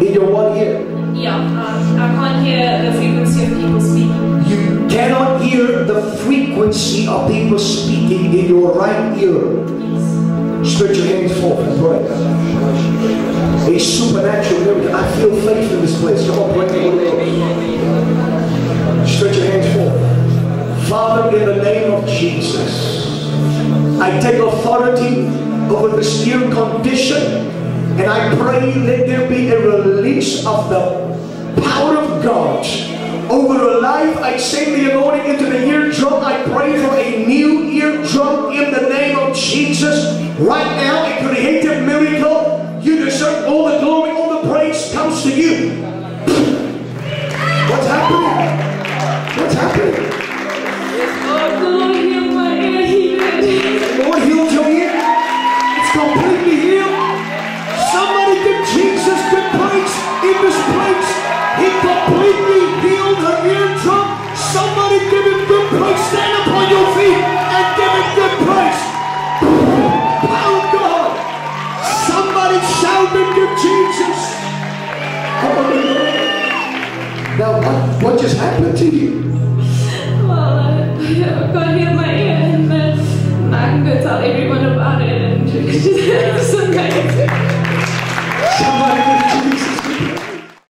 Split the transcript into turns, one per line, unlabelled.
in your one ear.
Yeah, um, I can't hear the frequency of people speaking.
You cannot hear the frequency of people speaking in your right ear.
Yes.
Stretch your hands forth and pray. A supernatural miracle. I feel faith in this place. Come on, pray. Stretch your hands forth. Father, in the name of Jesus, I take authority over this ear condition and I pray let there be a release of the power of God over a life. I say the anointing into the eardrum. I pray for a new eardrum in the name of Jesus. Right now, a creative miracle. You deserve all the glory, all the praise comes to you. What just happened to you?